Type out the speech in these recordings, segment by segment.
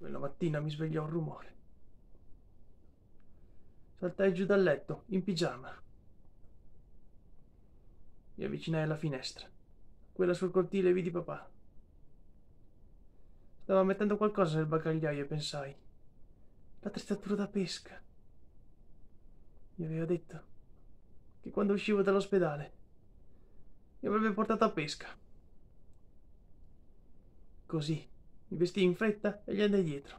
Quella mattina mi svegliò un rumore. Saltai giù dal letto, in pigiama. Mi avvicinai alla finestra. Quella sul cortile vidi papà. Stava mettendo qualcosa nel bagagliaio e pensai. L'attrezzatura da pesca. Mi aveva detto che quando uscivo dall'ospedale mi avrebbe portato a pesca. Così mi vestii in fretta e gli andai dietro.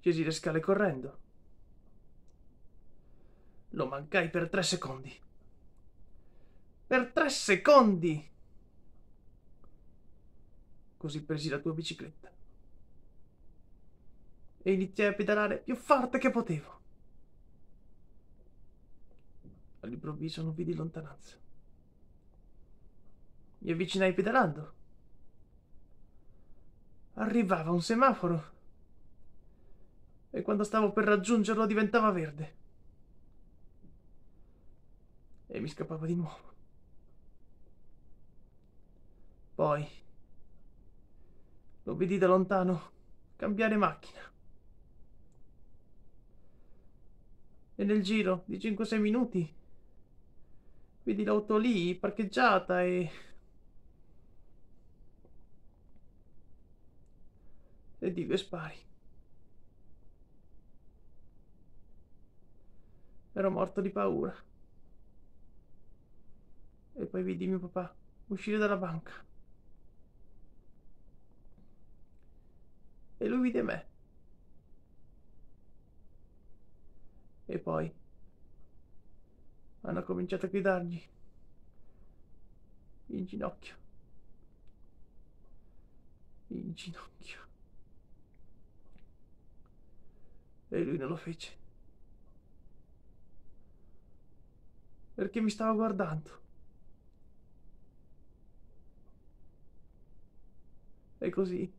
Scesi le scale correndo. Lo mancai per tre secondi. Per tre secondi! Così presi la tua bicicletta e iniziai a pedalare più forte che potevo. All'improvviso non vidi lontananza. Mi avvicinai pedalando. Arrivava un semaforo e quando stavo per raggiungerlo diventava verde. E mi scappava di nuovo. Poi lo vidi da lontano cambiare macchina. E nel giro di 5-6 minuti vedi l'auto lì parcheggiata e... e di due spari. Ero morto di paura. E poi vidi mio papà uscire dalla banca. E lui vide me. E poi hanno cominciato a gridargli in ginocchio. In ginocchio. E lui non lo fece. Perché mi stava guardando. E così